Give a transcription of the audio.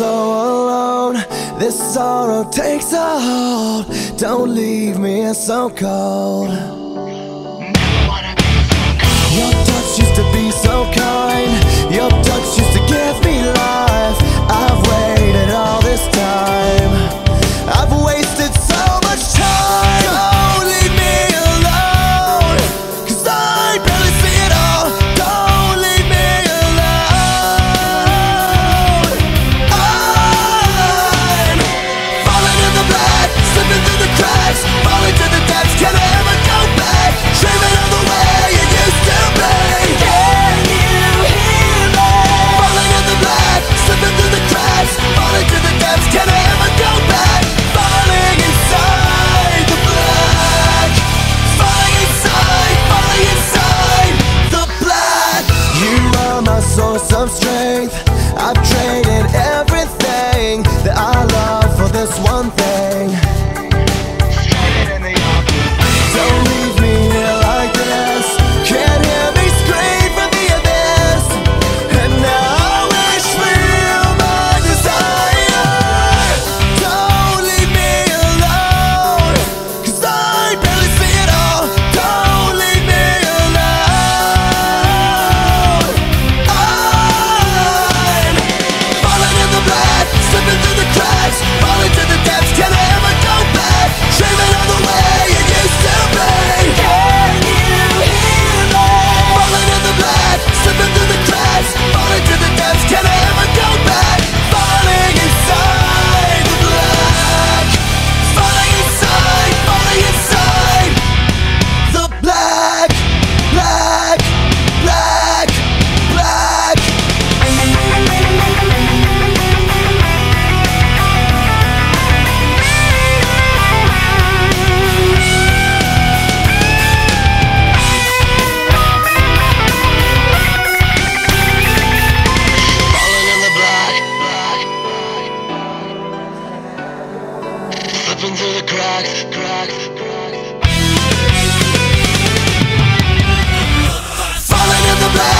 so alone. This sorrow takes a hold. Don't leave me so cold. Your touch used to be so kind. Falling in the black.